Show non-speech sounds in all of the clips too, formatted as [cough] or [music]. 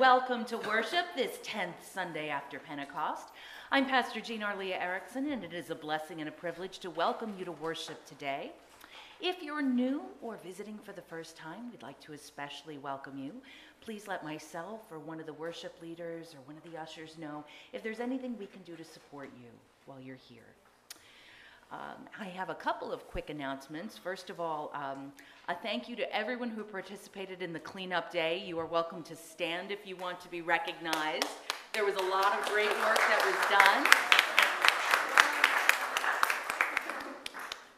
welcome to worship this 10th Sunday after Pentecost. I'm Pastor Jean Arlea Eriksen, and it is a blessing and a privilege to welcome you to worship today. If you're new or visiting for the first time, we'd like to especially welcome you. Please let myself or one of the worship leaders or one of the ushers know if there's anything we can do to support you while you're here. Um, I have a couple of quick announcements. First of all, um, a thank you to everyone who participated in the cleanup day. You are welcome to stand if you want to be recognized. There was a lot of great work that was done.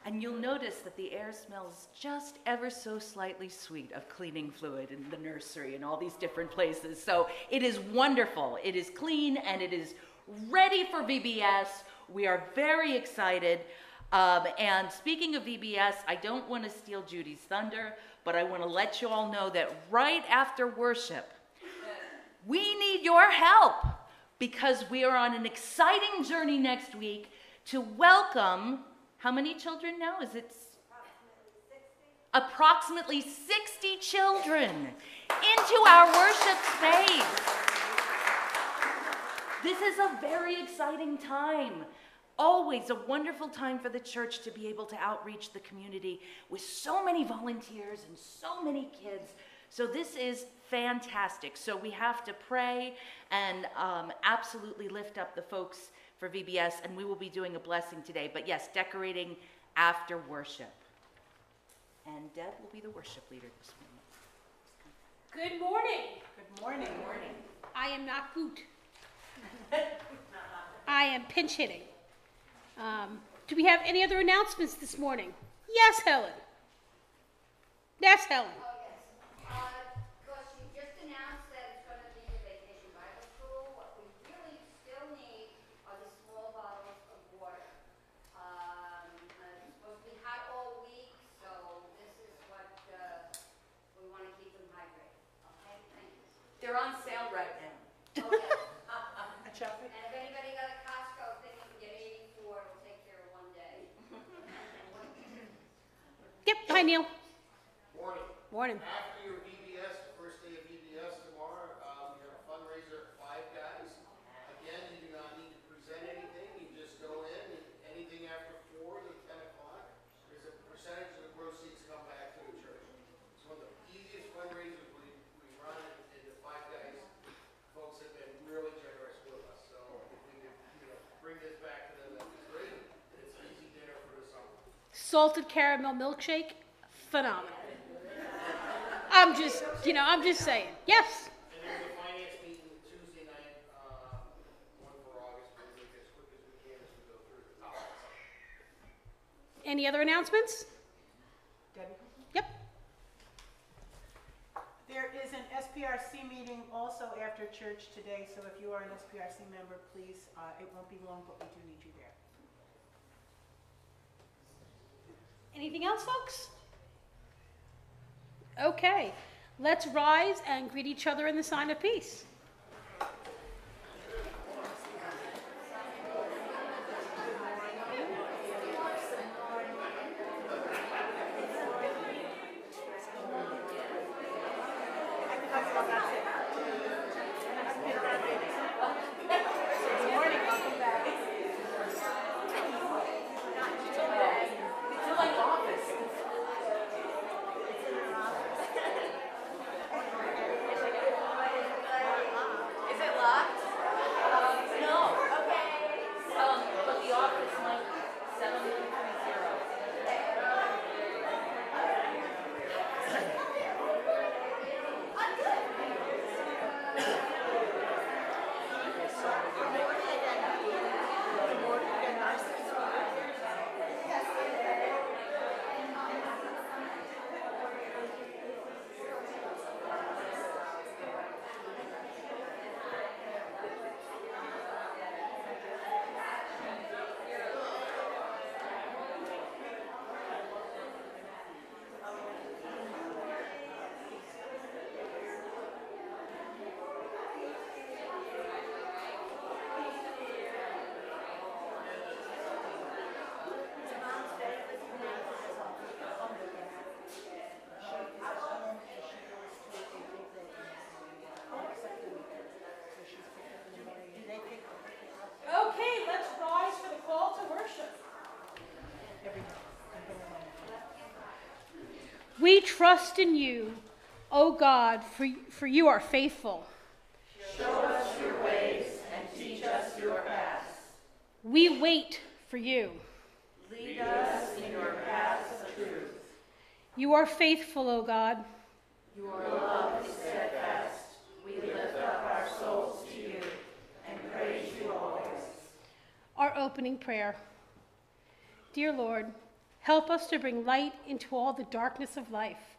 And you'll notice that the air smells just ever so slightly sweet of cleaning fluid in the nursery and all these different places. So it is wonderful. It is clean and it is ready for VBS. We are very excited. Um, and speaking of VBS, I don't want to steal Judy's thunder, but I want to let you all know that right after worship, we need your help because we are on an exciting journey next week to welcome how many children now? Is it approximately 60 children into our worship space? This is a very exciting time. Always a wonderful time for the church to be able to outreach the community with so many volunteers and so many kids. So, this is fantastic. So, we have to pray and um, absolutely lift up the folks for VBS, and we will be doing a blessing today. But yes, decorating after worship. And Deb will be the worship leader this morning. Good morning. Good morning. Good morning. I am not boot. [laughs] I am pinch hitting. Um, do we have any other announcements this morning? Yes, Helen. Yes, Helen. Hi, Neil. Morning. Morning. After your VBS, the first day of VBS tomorrow, um, we have a fundraiser at Five Guys. Again, you do not need to present anything. You just go in, and anything after four to ten o'clock, there's a percentage of the proceeds come back to the church. It's one of the easiest fundraisers we, we run, and the Five Guys folks have been really generous with us. So if we could, you know, bring this back to them, that'd be great. It's an easy dinner for the summer. Salted caramel milkshake phenomenal. I'm just, you know, I'm just saying. Yes. And there's a finance meeting Tuesday night, uh, one for August, we'll make it as quick as we can as we go through the topics. Any other announcements? Debbie? Yep. There is an SPRC meeting also after church today, so if you are an SPRC member, please, uh, it won't be long, but we do need you there. Anything else, folks? Okay, let's rise and greet each other in the sign of peace. We trust in you, O God, for, for you are faithful. Show us your ways and teach us your paths. We wait for you. Lead us in your paths of truth. You are faithful, O God. Your love is steadfast. We lift up our souls to you and praise you always. Our opening prayer. Dear Lord, help us to bring light into all the darkness of life,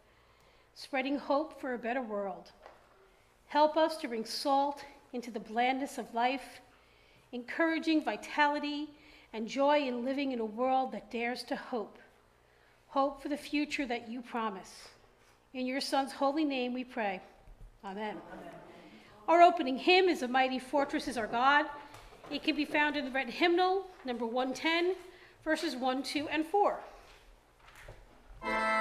spreading hope for a better world. Help us to bring salt into the blandness of life, encouraging vitality and joy in living in a world that dares to hope. Hope for the future that you promise. In your Son's holy name we pray. Amen. Amen. Our opening hymn is A Mighty Fortress is Our God. It can be found in the red hymnal, number 110, verses 1, 2, and 4. Bye.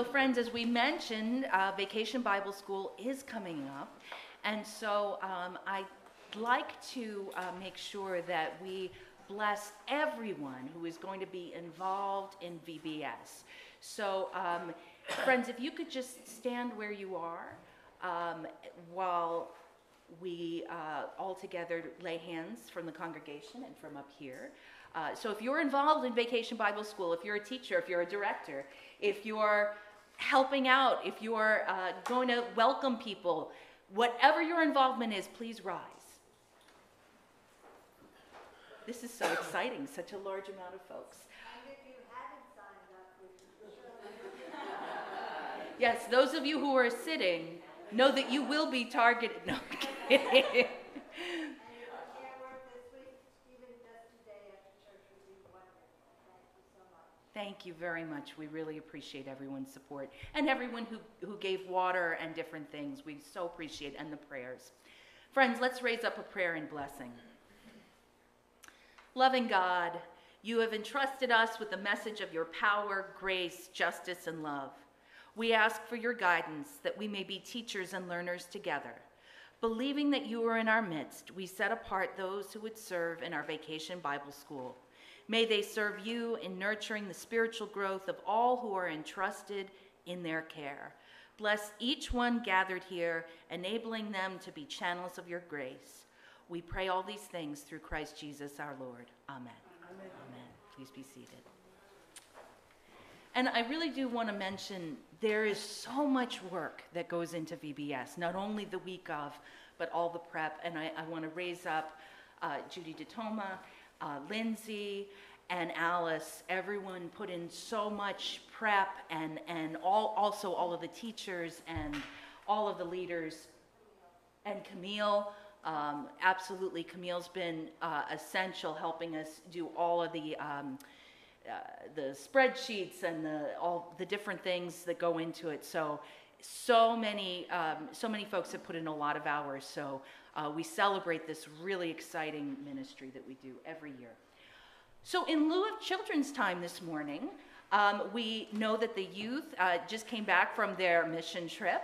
So, friends, as we mentioned, uh, Vacation Bible School is coming up. And so um, I'd like to uh, make sure that we bless everyone who is going to be involved in VBS. So, um, friends, if you could just stand where you are um, while we uh, all together lay hands from the congregation and from up here. Uh, so if you're involved in Vacation Bible School, if you're a teacher, if you're a director, if you're helping out, if you're uh, going to welcome people, whatever your involvement is, please rise. This is so exciting, such a large amount of folks. Yes, those of you who are sitting know that you will be targeted. [laughs] No, I'm kidding. Thank you very much. We really appreciate everyone's support and everyone who, who gave water and different things. We so appreciate and the prayers. Friends, let's raise up a prayer and blessing. Loving God, you have entrusted us with the message of your power, grace, justice, and love. We ask for your guidance that we may be teachers and learners together. Believing that you are in our midst, we set apart those who would serve in our vacation Bible school. May they serve you in nurturing the spiritual growth of all who are entrusted in their care. Bless each one gathered here, enabling them to be channels of your grace. We pray all these things through Christ Jesus our Lord. Amen. Amen. Amen. Please be seated. And I really do want to mention there is so much work that goes into VBS, not only the week of, but all the prep. And I, I want to raise up uh, Judy DeToma, uh, Lindsay, and Alice. Everyone put in so much prep, and, and all, also all of the teachers and all of the leaders. And Camille, um, absolutely, Camille's been uh, essential helping us do all of the. Um, uh, the spreadsheets and the all the different things that go into it. So, so many um, so many folks have put in a lot of hours. So uh, we celebrate this really exciting ministry that we do every year. So, in lieu of children's time this morning, um, we know that the youth uh, just came back from their mission trip.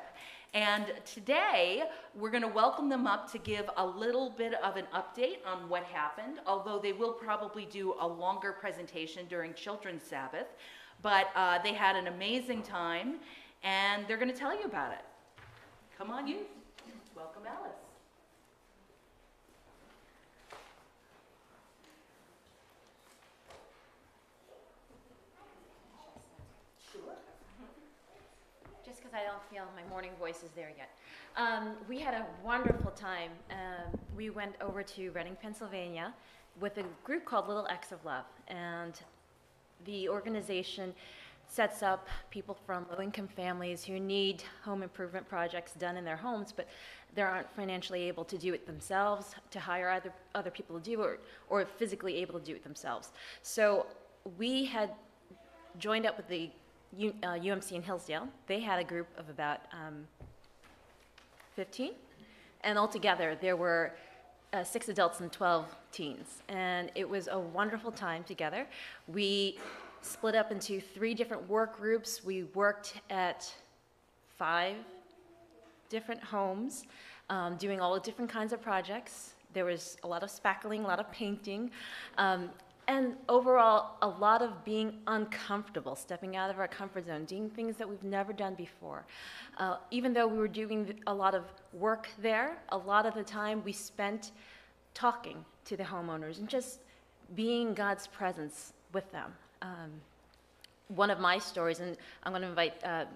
And today, we're going to welcome them up to give a little bit of an update on what happened, although they will probably do a longer presentation during Children's Sabbath. But uh, they had an amazing time, and they're going to tell you about it. Come on, youth. Welcome, Alice. I don't feel my morning voice is there yet. Um, we had a wonderful time. Um, we went over to Reading, Pennsylvania with a group called Little Acts of Love. And the organization sets up people from low income families who need home improvement projects done in their homes, but they aren't financially able to do it themselves, to hire other, other people to do it, or, or physically able to do it themselves. So we had joined up with the Uh, UMC in Hillsdale. They had a group of about um, 15, and altogether there were uh, six adults and 12 teens. And it was a wonderful time together. We split up into three different work groups. We worked at five different homes, um, doing all the different kinds of projects. There was a lot of spackling, a lot of painting, um, and overall, a lot of being uncomfortable, stepping out of our comfort zone, doing things that we've never done before. Uh, even though we were doing a lot of work there, a lot of the time we spent talking to the homeowners and just being God's presence with them. Um, one of my stories, and I'm going to invite uh,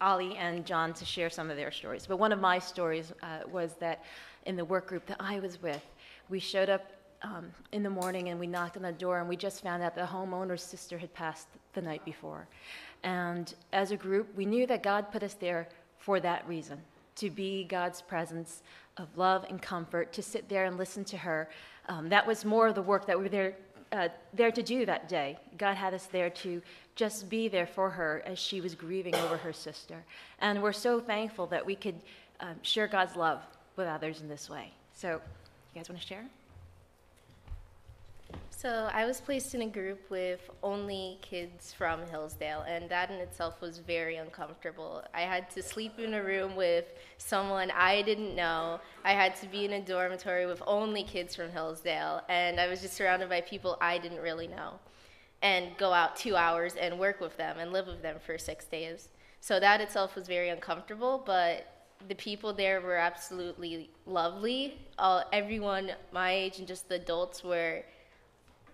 Ali and John to share some of their stories, but one of my stories uh, was that in the work group that I was with, we showed up um, in the morning and we knocked on the door and we just found out the homeowner's sister had passed the night before. And as a group, we knew that God put us there for that reason to be God's presence of love and comfort, to sit there and listen to her. Um, that was more of the work that we were there, uh, there to do that day. God had us there to just be there for her as she was grieving over her sister. And we're so thankful that we could um, share God's love with others in this way. So, you guys want to share? So I was placed in a group with only kids from Hillsdale, and that in itself was very uncomfortable. I had to sleep in a room with someone I didn't know. I had to be in a dormitory with only kids from Hillsdale, and I was just surrounded by people I didn't really know. And go out two hours and work with them and live with them for six days. So that itself was very uncomfortable, but the people there were absolutely lovely. All, everyone my age and just the adults were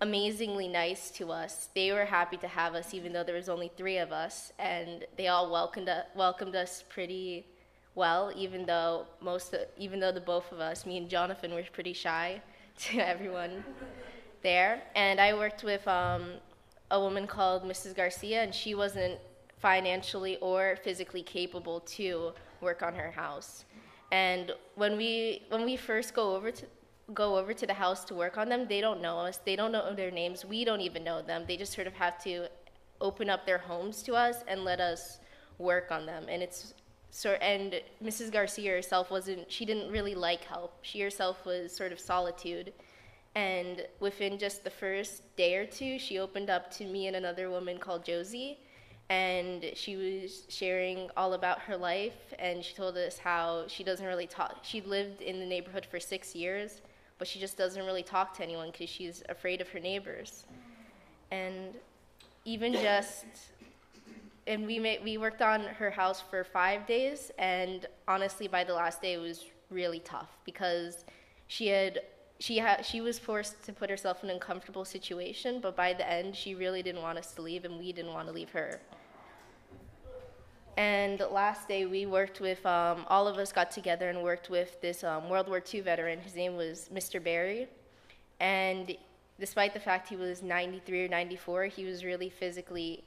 amazingly nice to us. They were happy to have us, even though there was only three of us, and they all welcomed us, welcomed us pretty well. Even though most, of, even though the both of us, me and Jonathan, were pretty shy [laughs] to everyone there. And I worked with um, a woman called Mrs. Garcia, and she wasn't financially or physically capable to work on her house. And when we when we first go over to go over to the house to work on them, they don't know us. They don't know their names. We don't even know them. They just sort of have to open up their homes to us and let us work on them. And it's so and Mrs. Garcia herself wasn't she didn't really like help. She herself was sort of solitude And within just the first day or two, she opened up to me and another woman called Josie. And she was sharing all about her life. And she told us how she doesn't really talk. She lived in the neighborhood for six years, but she just doesn't really talk to anyone because she's afraid of her neighbors. And even just and we made, we worked on her house for five days and honestly by the last day it was really tough because she had she had she was forced to put herself in an uncomfortable situation but by the end she really didn't want us to leave and we didn't want to leave her and last day we worked with um, all of us got together and worked with this um, world war ii veteran. His name was mr barry. And despite the fact he was 93 or 94 he was really physically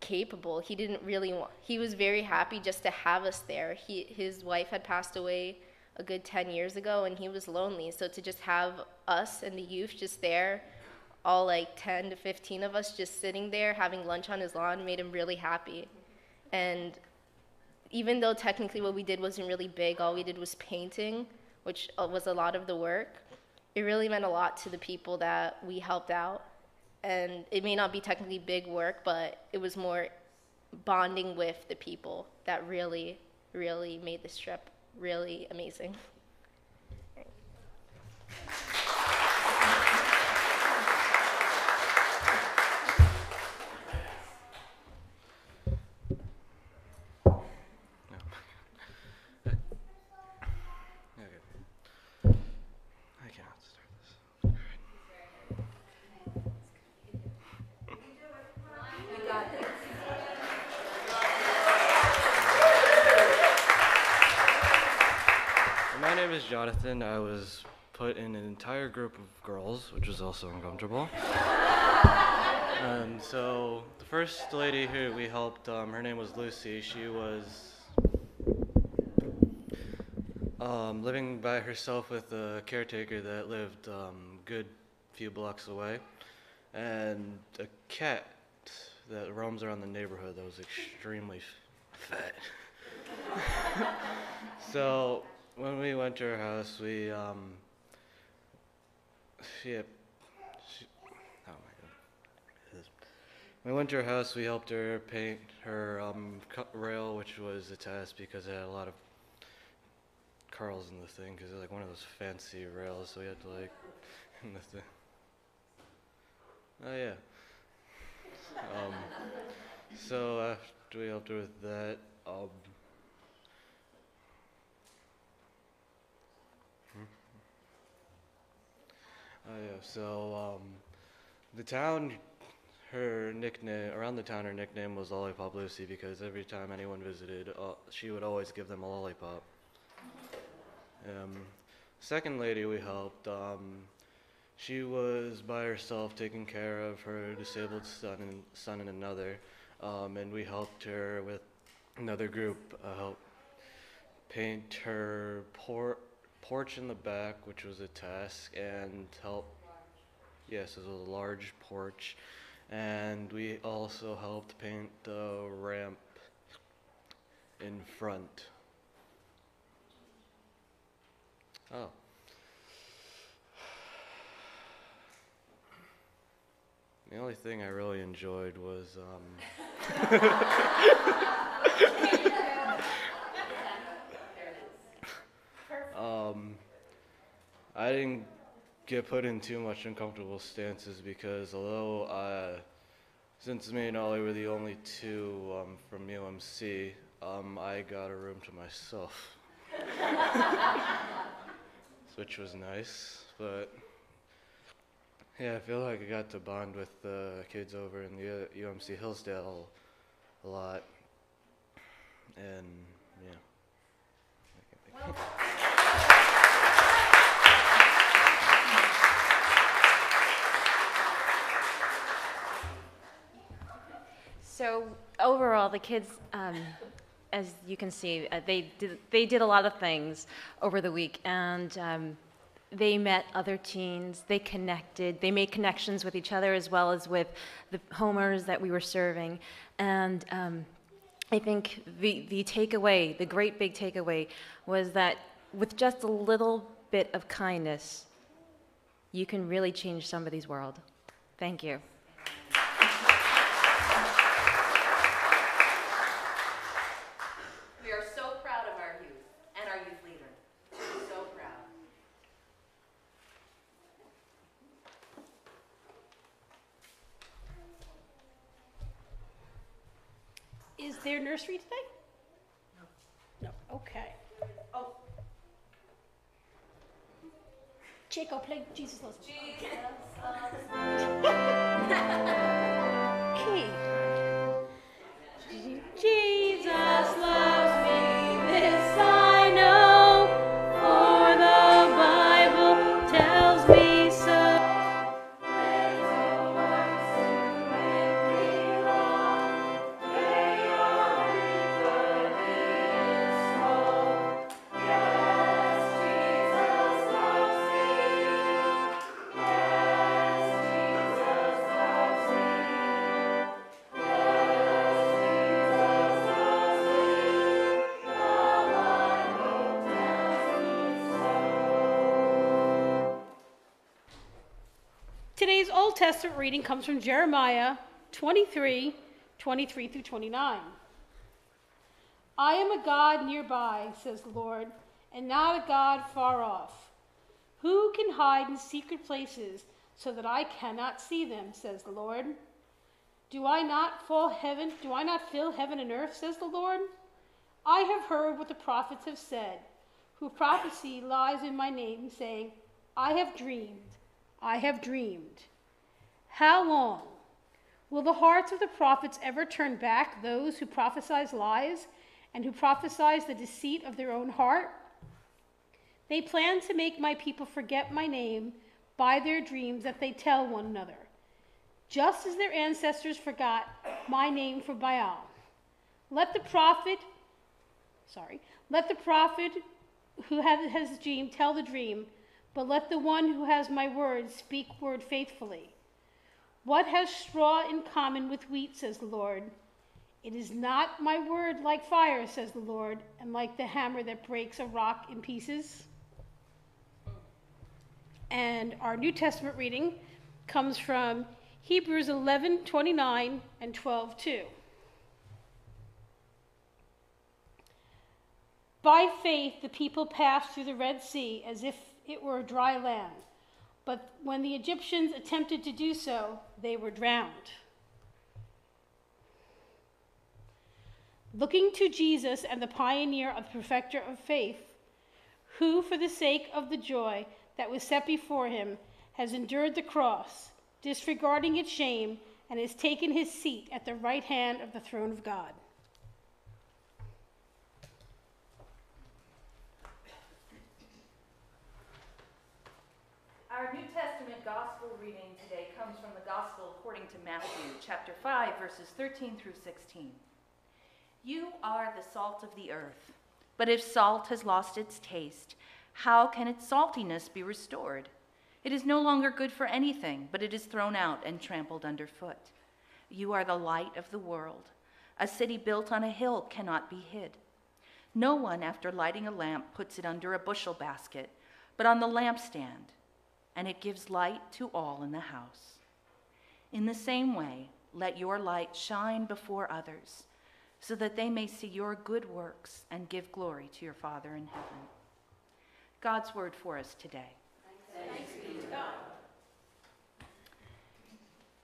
capable. He didn't really want he was very happy just to have us there. He his wife had passed away a good 10 years ago and he was lonely. So to just have us and the youth just there all like 10 to 15 of us just sitting there having lunch on his lawn made him really happy and even though technically what we did wasn't really big all we did was painting which uh, was a lot of the work. It really meant a lot to the people that we helped out. And it may not be technically big work but it was more bonding with the people that really really made this trip really amazing I was put in an entire group of girls, which was also uncomfortable. and [laughs] so the first lady who we helped, um, her name was Lucy. She was um, living by herself with a caretaker that lived um, good few blocks away, and a cat that roams around the neighborhood that was extremely fat. [laughs] so when we went to her house, we um, she, she oh my god. It We went to her house. We helped her paint her um, rail, which was a test because it had a lot of curls in the thing because it's like one of those fancy rails, so we had to like [laughs] in the thing. Oh yeah. Um, so after we helped her with that, um, hmm. oh yeah. So um, the town, her nickname around the town, her nickname was Lollipop Lucy because every time anyone visited, uh, she would always give them a lollipop. Um, second lady we helped, um, she was by herself taking care of her disabled son and son and another, um, and we helped her with another group uh, help paint her por- porch in the back, which was a task, and help. Yes, it was a large porch, and we also helped paint the ramp in front. Oh. The only thing I really enjoyed was um, [laughs] [laughs] um, I didn't get put in too much uncomfortable stances because although uh, since me and Ollie were the only two um, from UMC, um, I got a room to myself [laughs] which was nice. But yeah, I feel like I got to bond with the kids over in the uh, UMC Hillsdale a lot, and yeah. I So overall, the kids, um, as you can see, uh, they did, they did a lot of things over the week, and um, they met other teens. They connected. They made connections with each other as well as with the homers that we were serving, and. Um, I think the, the takeaway, the great big takeaway, was that with just a little bit of kindness, you can really change somebody's world. Thank you. We are so proud of our youth and our youth leader. So proud. Is there nursery today? No. No, okay. Oh, Chico, play Jesus Loves Me. Okay. [laughs] Testament reading comes from Jeremiah 23 23 through 29. I am a God nearby, says the Lord, and not a God far off. Who can hide in secret places so that I cannot see them, says the Lord? Do I not fill heaven, do I not fill heaven and earth, says the Lord? I have heard what the prophets have said, who prophesy lies in my name, saying, I have dreamed, I have dreamed. How long? Will the hearts of the prophets ever turn back those who prophesy lies and who prophesy the deceit of their own heart? They plan to make my people forget my name by their dreams that they tell one another, just as their ancestors forgot my name for Baal. Let the prophet, sorry, let the prophet who has a dream tell the dream, but let the one who has my word speak word faithfully. What has straw in common with wheat, says the Lord? It is not my word like fire, says the Lord, and like the hammer that breaks a rock in pieces. And our New Testament reading comes from Hebrews 11 29 and 12 2. By faith, the people passed through the Red Sea as if it were a dry land. But when the Egyptians attempted to do so, they were drowned. Looking to Jesus and the pioneer of the perfecter of faith, who, for the sake of the joy that was set before him, has endured the cross, disregarding its shame, and has taken his seat at the right hand of the throne of God. Our New Testament gospel reading today comes from the Gospel according to Matthew, chapter 5, verses 13 through 16. You are the salt of the earth, but if salt has lost its taste, how can its saltiness be restored? It is no longer good for anything, but it is thrown out and trampled underfoot. You are the light of the world. A city built on a hill cannot be hid. No one, after lighting a lamp, puts it under a bushel basket, but on the lampstand and it gives light to all in the house. In the same way, let your light shine before others, so that they may see your good works and give glory to your Father in heaven. God's word for us today. Thanks be to God.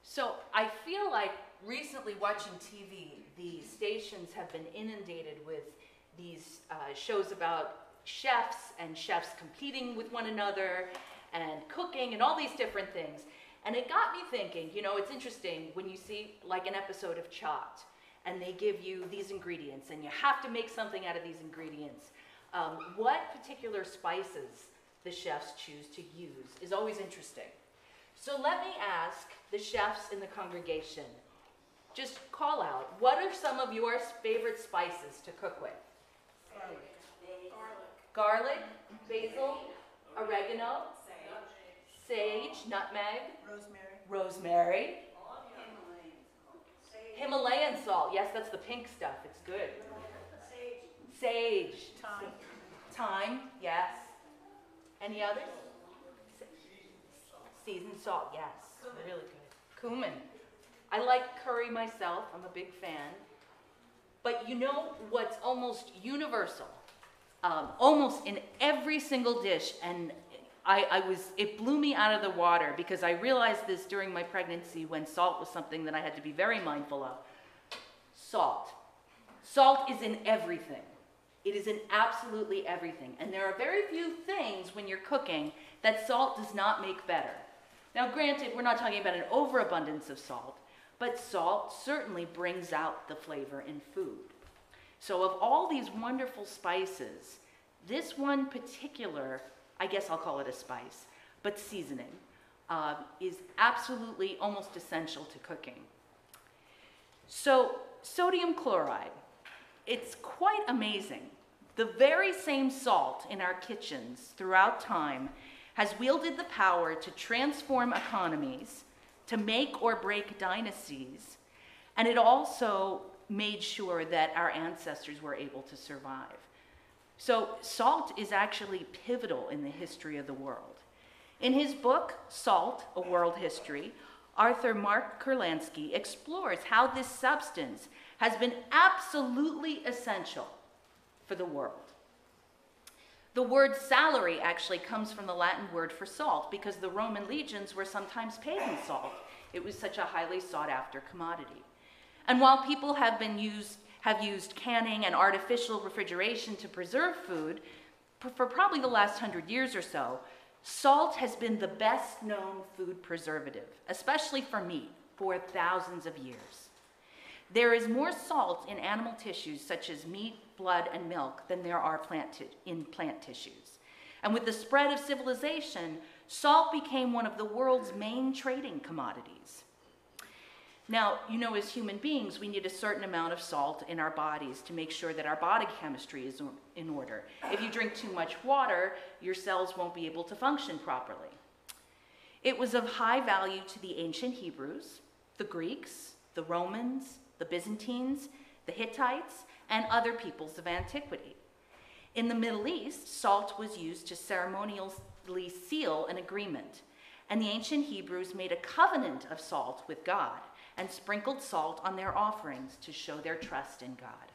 So I feel like recently watching TV, the stations have been inundated with these uh, shows about chefs and chefs competing with one another and cooking and all these different things. And it got me thinking, you know, it's interesting when you see like an episode of Chopped and they give you these ingredients and you have to make something out of these ingredients. Um, what particular spices the chefs choose to use is always interesting. So let me ask the chefs in the congregation, just call out, what are some of your favorite spices to cook with? Garlic. Garlic, basil, oregano, sage, nutmeg, Rosemary. rosemary, Himalayan salt. Yes, that's the pink stuff. It's good. Sage. Thyme. Thyme, yes. Any others? Seasoned salt, yes. Really good. Cumin. I like curry myself. I'm a big fan. But you know what's almost universal? Um, almost in every single dish, and I, I was, it blew me out of the water because I realized this during my pregnancy when salt was something that I had to be very mindful of. Salt. Salt is in everything. It is in absolutely everything. And there are very few things when you're cooking that salt does not make better. Now, granted, we're not talking about an overabundance of salt, but salt certainly brings out the flavor in food. So, of all these wonderful spices, this one particular, I guess I'll call it a spice, but seasoning, uh, is absolutely almost essential to cooking. So, sodium chloride, it's quite amazing. The very same salt in our kitchens throughout time has wielded the power to transform economies, to make or break dynasties, and it also made sure that our ancestors were able to survive. So, salt is actually pivotal in the history of the world. In his book, Salt, A World History, Arthur Mark Kurlansky explores how this substance has been absolutely essential for the world. The word salary actually comes from the Latin word for salt because the Roman legions were sometimes paid in salt. It was such a highly sought after commodity. And while people have been used have used canning and artificial refrigeration to preserve food for probably the last hundred years or so, salt has been the best known food preservative, especially for meat, for thousands of years. There is more salt in animal tissues such as meat, blood, and milk than there are plant in plant tissues. And with the spread of civilization, salt became one of the world's main trading commodities. Now, you know, as human beings, we need a certain amount of salt in our bodies to make sure that our body chemistry is in order. If you drink too much water, your cells won't be able to function properly. It was of high value to the ancient Hebrews, the Greeks, the Romans, the Byzantines, the Hittites, and other peoples of antiquity. In the Middle East, salt was used to ceremonially seal an agreement, and the ancient Hebrews made a covenant of salt with God and sprinkled salt on their offerings to show their trust in God.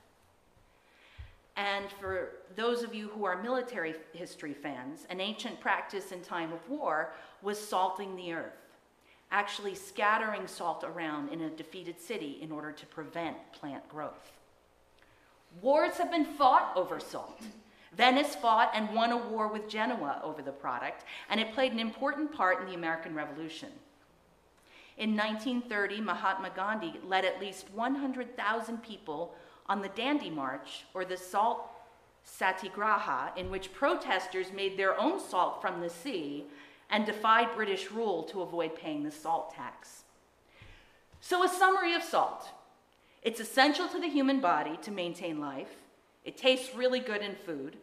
And for those of you who are military history fans, an ancient practice in time of war was salting the earth, actually scattering salt around in a defeated city in order to prevent plant growth. Wars have been fought over salt. Venice fought and won a war with Genoa over the product, and it played an important part in the American Revolution. In 1930, Mahatma Gandhi led at least 100,000 people on the Dandi March, or the Salt Satyagraha, in which protesters made their own salt from the sea and defied British rule to avoid paying the salt tax. So, a summary of salt it's essential to the human body to maintain life, it tastes really good in food.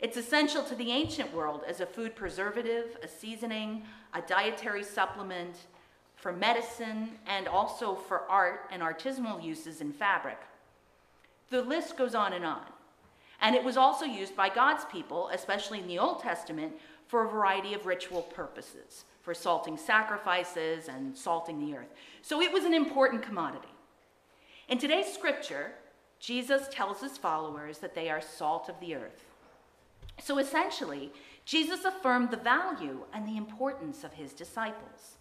It's essential to the ancient world as a food preservative, a seasoning, a dietary supplement, for medicine, and also for art and artisanal uses in fabric. The list goes on and on. And it was also used by God's people, especially in the Old Testament, for a variety of ritual purposes, for salting sacrifices and salting the earth. So it was an important commodity. In today's scripture, Jesus tells his followers that they are salt of the earth. So essentially, Jesus affirmed the value and the importance of his disciples.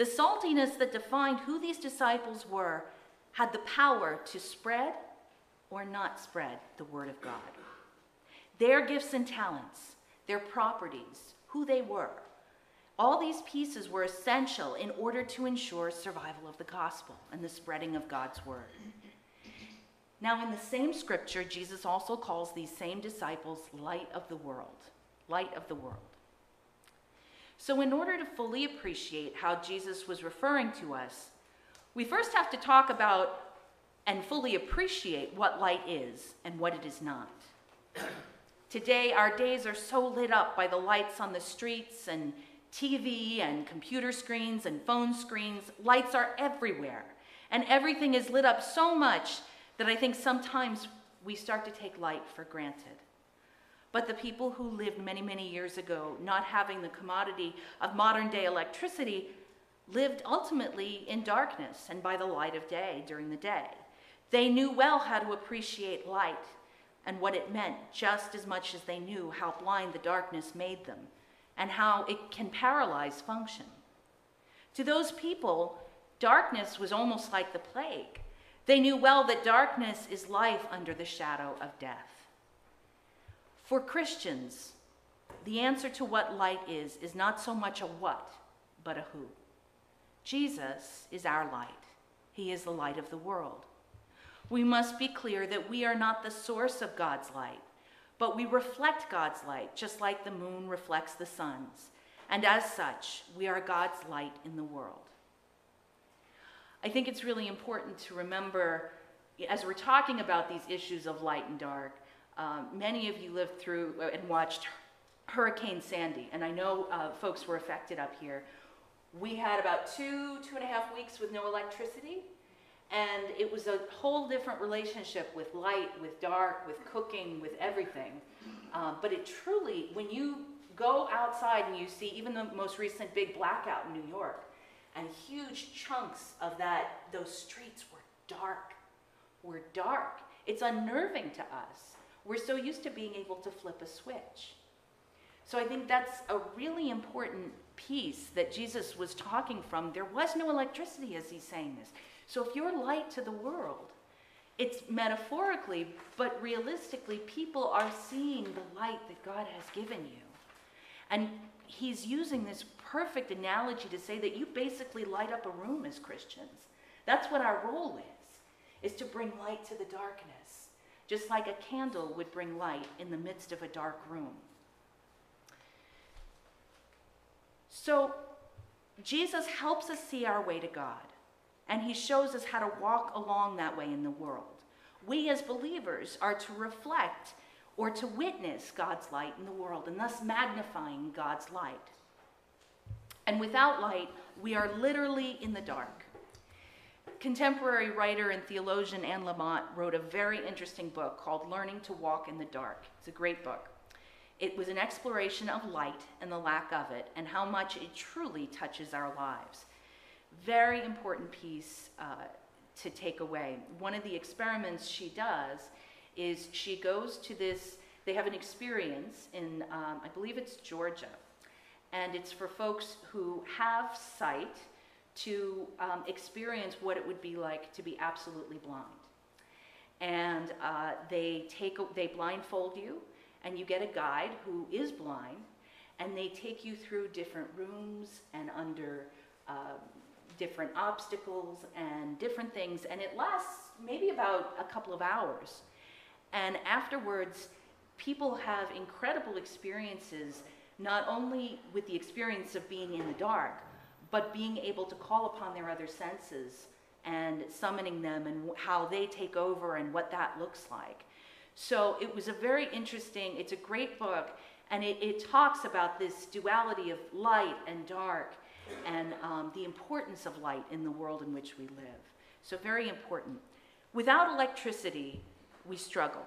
The saltiness that defined who these disciples were had the power to spread or not spread the word of God. Their gifts and talents, their properties, who they were, all these pieces were essential in order to ensure survival of the gospel and the spreading of God's word. Now, in the same scripture, Jesus also calls these same disciples light of the world. Light of the world. So, in order to fully appreciate how Jesus was referring to us, we first have to talk about and fully appreciate what light is and what it is not. Today, our days are so lit up by the lights on the streets and TV and computer screens and phone screens. Lights are everywhere. And everything is lit up so much that I think sometimes we start to take light for granted. But the people who lived many, many years ago, not having the commodity of modern day electricity, lived ultimately in darkness and by the light of day during the day. They knew well how to appreciate light and what it meant just as much as they knew how blind the darkness made them and how it can paralyze function. To those people, darkness was almost like the plague. They knew well that darkness is life under the shadow of death. For Christians, the answer to what light is is not so much a what, but a who. Jesus is our light. He is the light of the world. We must be clear that we are not the source of God's light, but we reflect God's light, just like the moon reflects the sun's. And as such, we are God's light in the world. I think it's really important to remember, as we're talking about these issues of light and dark, um, many of you lived through and watched Hurricane Sandy, and I know uh, folks were affected up here. We had about two, two and a half weeks with no electricity, and it was a whole different relationship with light, with dark, with cooking, with everything. Um, but it truly, when you go outside and you see even the most recent big blackout in New York, and huge chunks of that, those streets were dark, were dark. It's unnerving to us. We're so used to being able to flip a switch. So I think that's a really important piece that Jesus was talking from. There was no electricity as he's saying this. So if you're light to the world, it's metaphorically, but realistically, people are seeing the light that God has given you. And he's using this perfect analogy to say that you basically light up a room as Christians. That's what our role is, is to bring light to the darkness, just like a candle would bring light in the midst of a dark room. So, Jesus helps us see our way to God, and he shows us how to walk along that way in the world. We as believers are to reflect or to witness God's light in the world, and thus magnifying God's light. And without light, we are literally in the dark. Contemporary writer and theologian Anne Lamott wrote a very interesting book called Learning to Walk in the Dark. It's a great book. It was an exploration of light and the lack of it, and how much it truly touches our lives. Very important piece uh, to take away. One of the experiments she does is she goes to this, they have an experience in, um, I believe it's Georgia, and it's for folks who have sight to um, experience what it would be like to be absolutely blind. And uh, they take they blindfold you, and you get a guide who is blind, and they take you through different rooms and under uh, different obstacles and different things, and it lasts maybe about a couple of hours. And afterwards, people have incredible experiences, not only with the experience of being in the dark, but being able to call upon their other senses and summoning them and how they take over and what that looks like. So it was a very interesting, it's a great book, and it, it talks about this duality of light and dark and um, the importance of light in the world in which we live. So, very important. Without electricity, we struggle.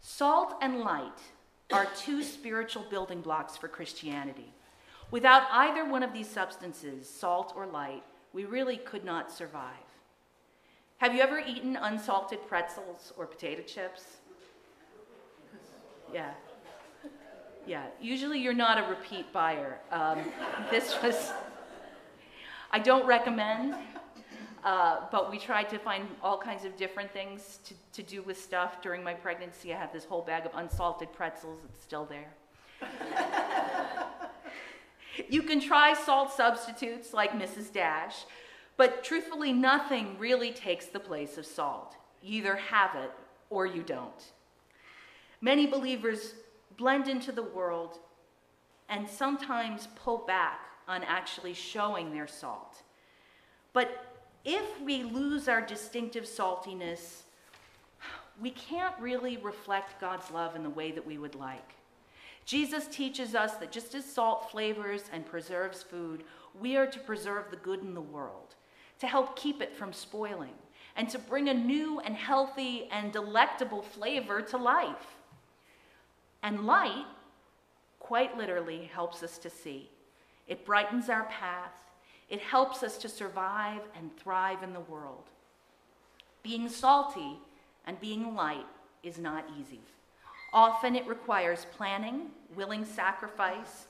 Salt and light are two spiritual building blocks for Christianity. Without either one of these substances, salt or light, we really could not survive. Have you ever eaten unsalted pretzels or potato chips? Yeah. Yeah. Usually you're not a repeat buyer. Um, [laughs] this was, I don't recommend. Uh, but we tried to find all kinds of different things to, to do with stuff during my pregnancy. I had this whole bag of unsalted pretzels, it's still there. [laughs] you can try salt substitutes like Mrs. Dash, but truthfully, nothing really takes the place of salt. You either have it or you don't. Many believers blend into the world and sometimes pull back on actually showing their salt. But if we lose our distinctive saltiness, we can't really reflect God's love in the way that we would like. Jesus teaches us that just as salt flavors and preserves food, we are to preserve the good in the world, to help keep it from spoiling, and to bring a new and healthy and delectable flavor to life. And light, quite literally, helps us to see. It brightens our path. It helps us to survive and thrive in the world. Being salty and being light is not easy. Often it requires planning, willing sacrifice,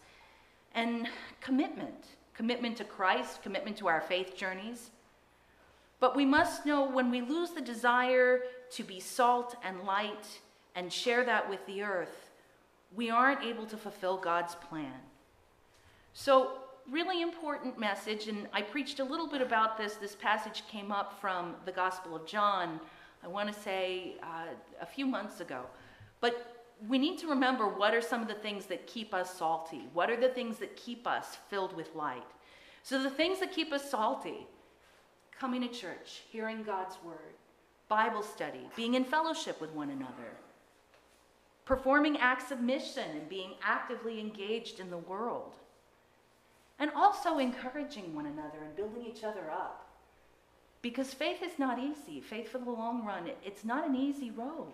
and commitment commitment to Christ, commitment to our faith journeys. But we must know when we lose the desire to be salt and light and share that with the earth, we aren't able to fulfill God's plan. So, really important message, and I preached a little bit about this. This passage came up from the Gospel of John, I want to say uh, a few months ago. But we need to remember what are some of the things that keep us salty? What are the things that keep us filled with light? So, the things that keep us salty coming to church, hearing God's word, Bible study, being in fellowship with one another, performing acts of mission and being actively engaged in the world, and also encouraging one another and building each other up. Because faith is not easy. Faith for the long run, it's not an easy road.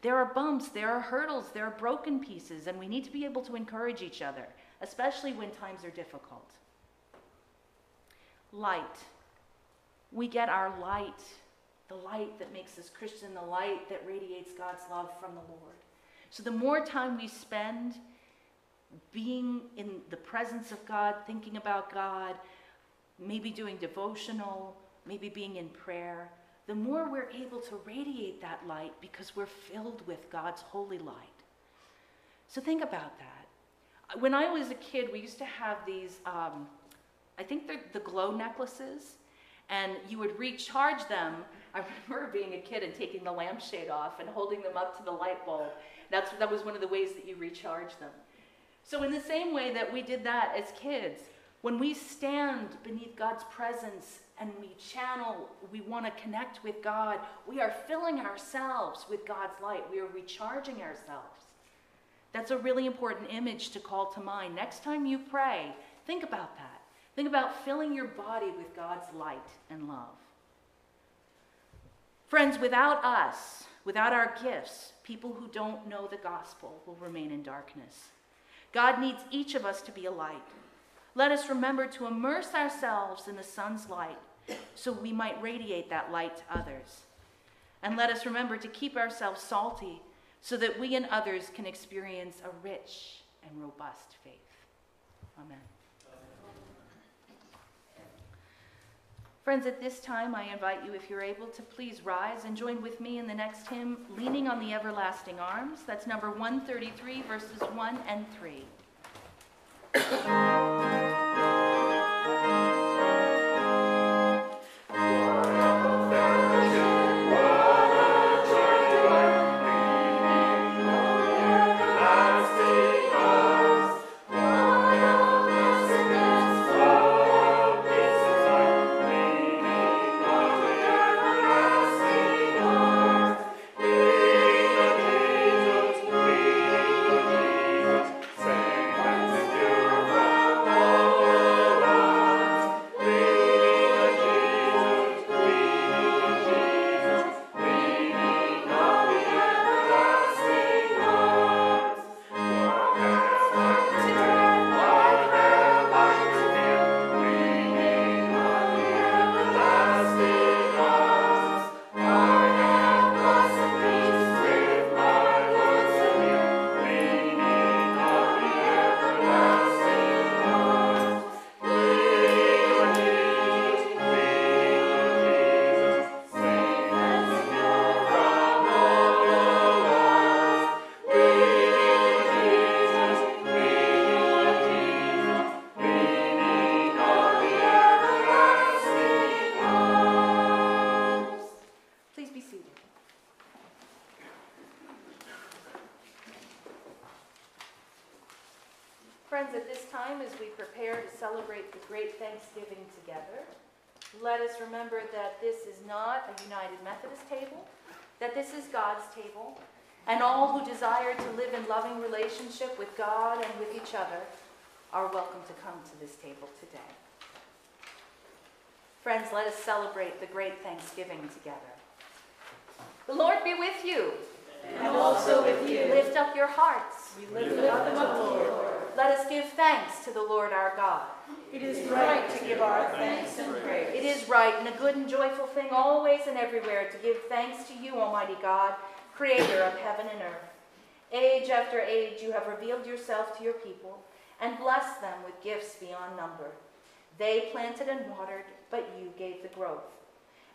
There are bumps, there are hurdles, there are broken pieces, and we need to be able to encourage each other, especially when times are difficult. Light. We get our light, the light that makes us Christian, the light that radiates God's love from the Lord. So the more time we spend being in the presence of God, thinking about God, maybe doing devotional, maybe being in prayer, the more we're able to radiate that light because we're filled with God's holy light. So think about that. When I was a kid, we used to have these, um, I think they're the glow necklaces, and you would recharge them. [laughs] I remember being a kid and taking the lampshade off and holding them up to the light bulb. That's, that was one of the ways that you recharge them. So, in the same way that we did that as kids, when we stand beneath God's presence and we channel, we want to connect with God, we are filling ourselves with God's light. We are recharging ourselves. That's a really important image to call to mind. Next time you pray, think about that. Think about filling your body with God's light and love. Friends, without us, without our gifts, people who don't know the gospel will remain in darkness. God needs each of us to be a light. Let us remember to immerse ourselves in the sun's light so we might radiate that light to others. And let us remember to keep ourselves salty so that we and others can experience a rich and robust faith. Amen. Friends, at this time, I invite you, if you're able, to please rise and join with me in the next hymn, Leaning on the Everlasting Arms. That's number 133, verses 1 and 3. Relationship with God and with each other are welcome to come to this table today. Friends, let us celebrate the great Thanksgiving together. The Lord be with you. And also with you. Lift up your hearts. We lift up to the Lord. Let us give thanks to the Lord our God. It is right to give our thanks and praise. It is right and a good and joyful thing always and everywhere to give thanks to you, Almighty God, creator of heaven and earth. Age after age, you have revealed yourself to your people and blessed them with gifts beyond number. They planted and watered, but you gave the growth.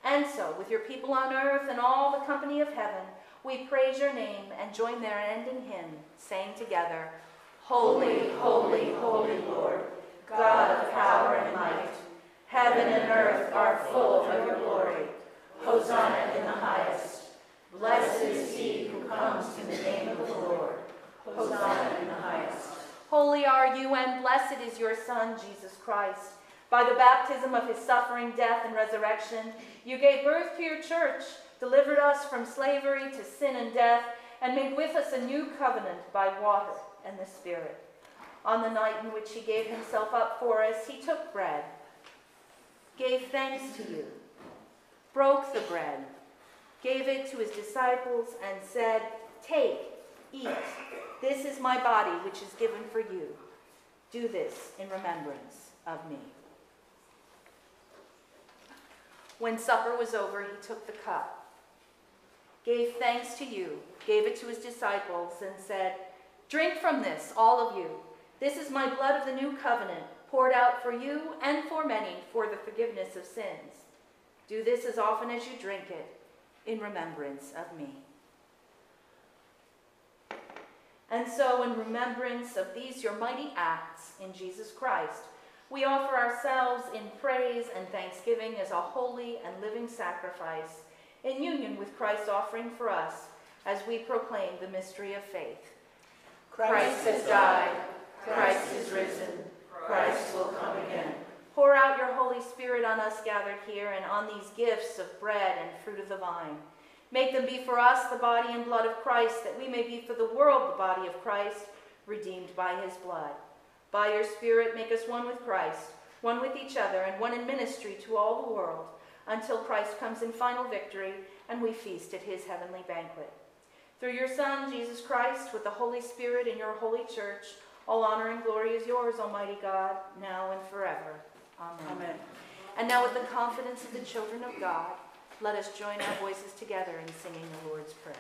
And so, with your people on earth and all the company of heaven, we praise your name and join their ending hymn, saying together, Holy, holy, holy Lord, God of power and might. Heaven and earth are full of your glory. Hosanna in the highest. Blessed is he who comes in the name of the Lord. Hosanna in the highest. Holy are you, and blessed is your Son, Jesus Christ. By the baptism of his suffering, death, and resurrection, you gave birth to your church, delivered us from slavery to sin and death, and made with us a new covenant by water and the Spirit. On the night in which he gave himself up for us, he took bread, gave thanks to you, broke the bread, gave it to his disciples, and said, Take, eat. This is my body, which is given for you. Do this in remembrance of me. When supper was over, he took the cup, gave thanks to you, gave it to his disciples, and said, Drink from this, all of you. This is my blood of the new covenant, poured out for you and for many for the forgiveness of sins. Do this as often as you drink it in remembrance of me. And so, in remembrance of these your mighty acts in Jesus Christ, we offer ourselves in praise and thanksgiving as a holy and living sacrifice in union with Christ's offering for us as we proclaim the mystery of faith. Christ has died, Christ is risen, Christ will come again. Pour out your Holy Spirit on us gathered here and on these gifts of bread and fruit of the vine. Make them be for us the body and blood of Christ, that we may be for the world the body of Christ, redeemed by his blood. By your Spirit, make us one with Christ, one with each other, and one in ministry to all the world, until Christ comes in final victory and we feast at his heavenly banquet. Through your Son, Jesus Christ, with the Holy Spirit in your holy church, all honor and glory is yours, Almighty God, now and forever. Amen. Amen. And now, with the confidence of the children of God, let us join our voices together in singing the Lord's Prayer.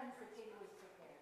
one for Katie prepared.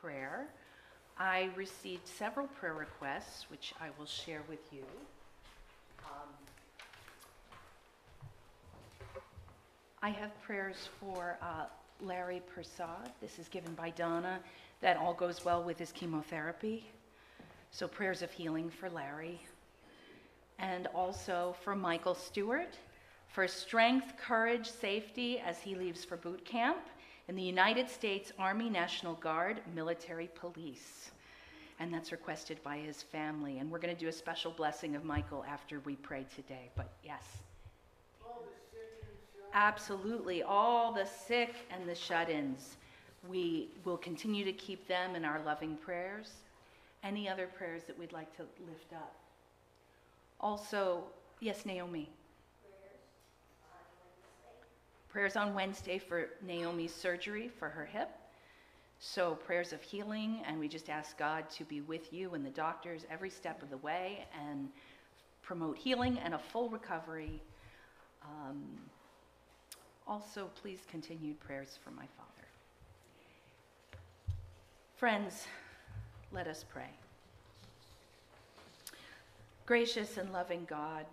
Prayer. I received several prayer requests, which I will share with you. Um, I have prayers for uh, Larry Persad. This is given by Donna, that all goes well with his chemotherapy. So prayers of healing for Larry. And also for Michael Stewart, for strength, courage, safety as he leaves for boot camp in the United States Army National Guard Military Police. And that's requested by his family. And we're going to do a special blessing of Michael after we pray today. But yes. Absolutely. All the sick and the shut ins. We will continue to keep them in our loving prayers. Any other prayers that we'd like to lift up? Also, yes, Naomi. Prayers on Wednesday for Naomi's surgery for her hip. So, prayers of healing, and we just ask God to be with you and the doctors every step of the way and promote healing and a full recovery. Um, also, please continued prayers for my father. Friends, let us pray. Gracious and loving God,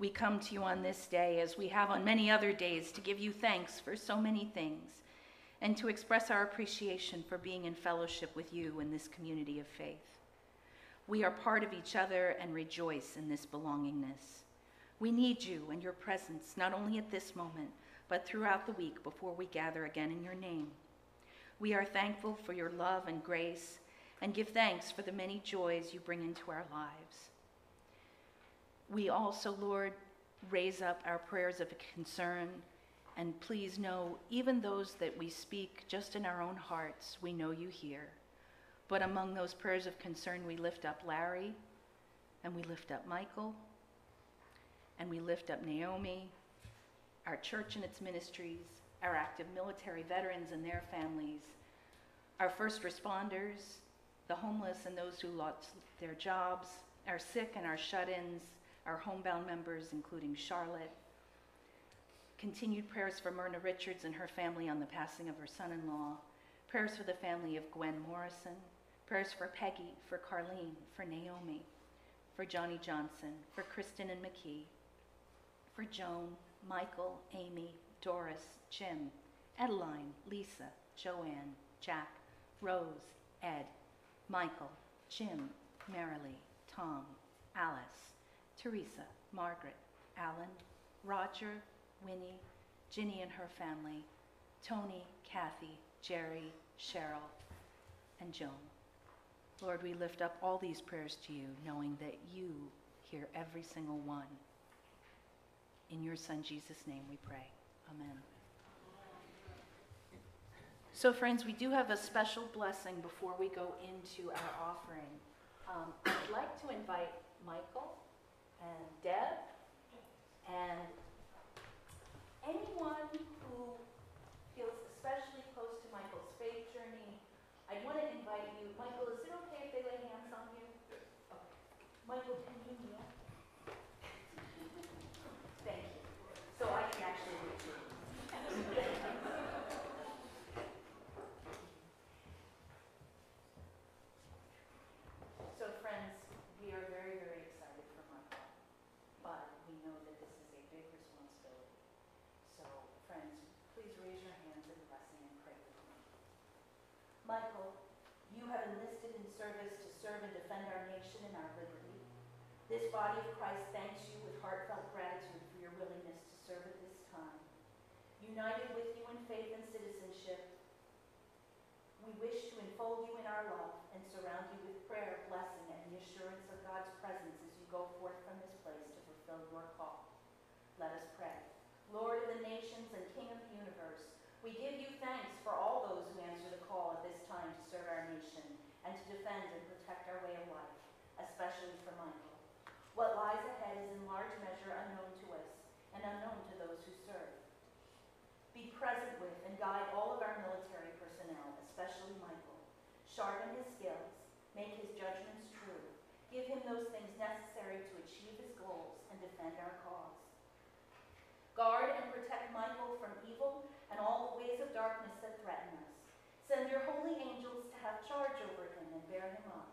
we come to you on this day as we have on many other days to give you thanks for so many things and to express our appreciation for being in fellowship with you in this community of faith. We are part of each other and rejoice in this belongingness. We need you and your presence not only at this moment, but throughout the week before we gather again in your name. We are thankful for your love and grace and give thanks for the many joys you bring into our lives. We also, Lord, raise up our prayers of concern, and please know, even those that we speak just in our own hearts, we know you hear. But among those prayers of concern, we lift up Larry, and we lift up Michael, and we lift up Naomi, our church and its ministries, our active military veterans and their families, our first responders, the homeless and those who lost their jobs, our sick and our shut ins, our homebound members, including Charlotte. Continued prayers for Myrna Richards and her family on the passing of her son in law. Prayers for the family of Gwen Morrison. Prayers for Peggy, for Carlene, for Naomi, for Johnny Johnson, for Kristen and McKee, for Joan, Michael, Amy, Doris, Jim, Adeline, Lisa, Joanne, Jack, Rose, Ed, Michael, Jim, Marilee, Tom, Alice, Teresa, Margaret, Alan, Roger, Winnie, Ginny and her family, Tony, Kathy, Jerry, Cheryl, and Joan. Lord, we lift up all these prayers to you, knowing that you hear every single one. In your Son, Jesus' name, we pray. Amen. So, friends, we do have a special blessing before we go into our offering. Um, I'd like to invite Michael and Deb and anyone who feels especially close to Michael's faith journey. I want to invite you, Michael, is it okay if they lay hands on you? Okay. Michael, can you kneel? Thank you. So I can actually reach you. So friends, we are very, very excited for Michael, but we know that this is a big responsibility. So friends, please raise your hands in blessing and pray with me. Michael, you have enlisted in service to serve and defend our nation and our liberty. This body of Christ thanks you with heartfelt gratitude for your willingness to serve at this time. United with you in faith and citizenship, we wish to enfold you in our love and surround you with prayer, blessing, and the assurance of God's presence as you go forth from this place to fulfill your call. Let us pray. Lord of the nations and King of the universe, we give you thanks for all those who answer the call at this time to serve our nation and to defend and protect our way of life, especially for Michael. What lies ahead is in large measure unknown to us and unknown to those who serve. Be present with and guide all of our military personnel, especially Michael. Sharpen his skills, make his judgments true. Give him those things necessary to achieve his goals and defend our cause. Guard and protect Michael from evil and all the ways of darkness that threaten us. Send your holy angels to have charge over him and bear him up.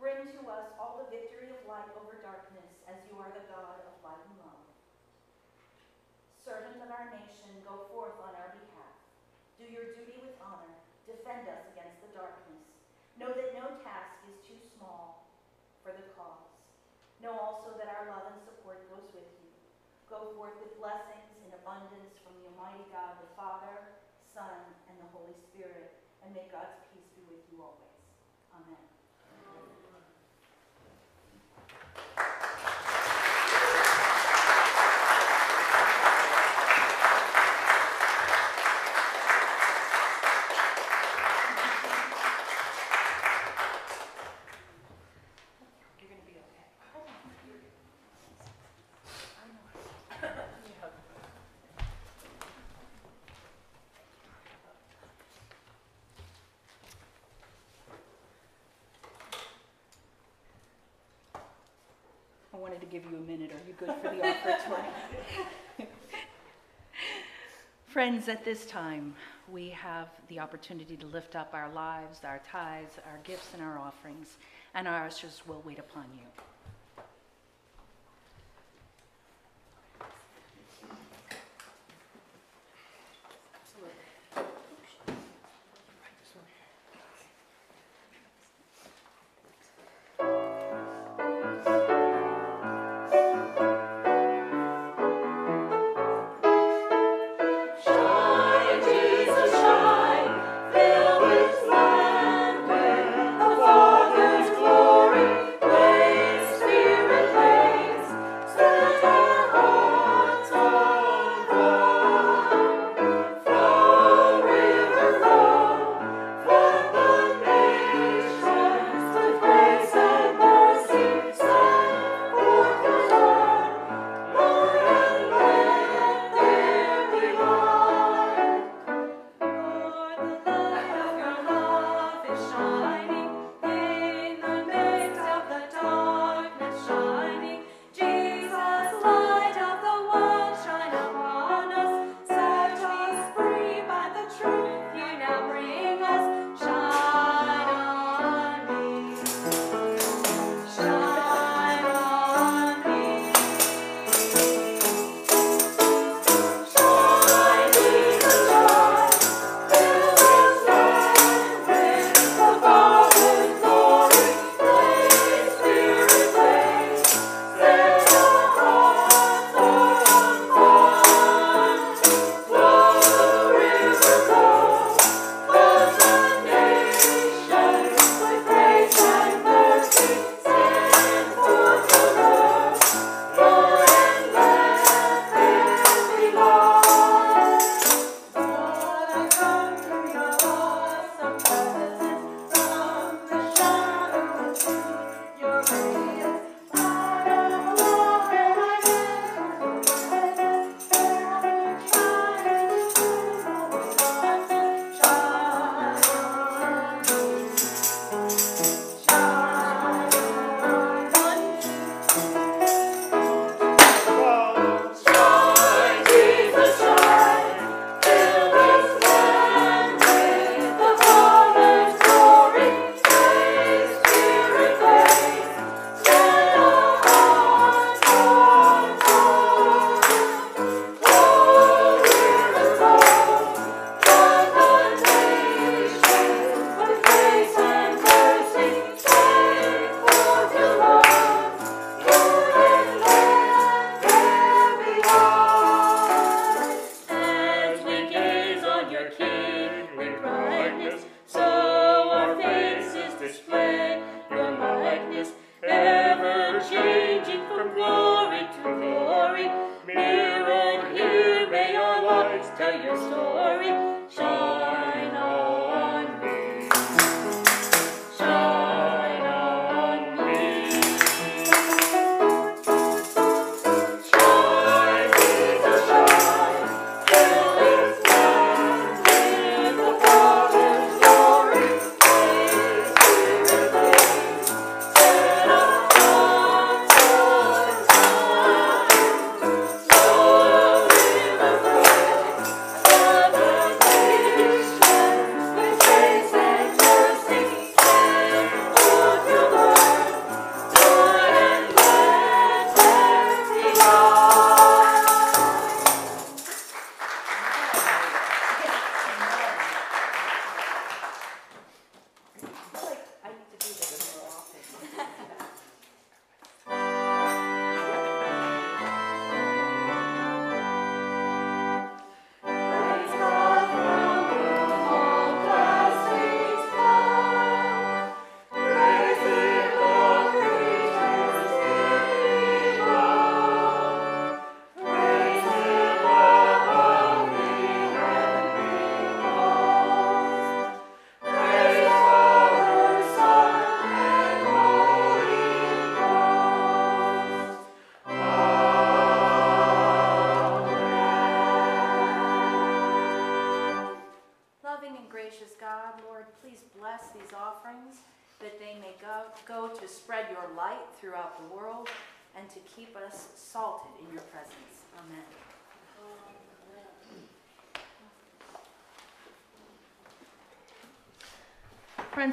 Bring to us all the victory of light over darkness as you are the God of light and love. Servant of our nation, go forth on our behalf. Do your duty with honor. Defend us against the darkness. Know that no task is too small for the cause. Know also that our love and support goes with you. Go forth with blessings in abundance from the Almighty God, the Father, Son, and the Holy Spirit, and may God's peace be with you always. Amen. You're going to be okay. I wanted to give you a minute. Are you good for the offertory? [laughs] Friends, at this time, we have the opportunity to lift up our lives, our tithes, our gifts, and our offerings, and our ushers will wait upon you.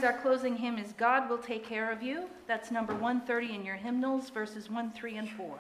our closing hymn is God Will Take Care of You. That's number 130 in your hymnals, verses 1, 3, and 4.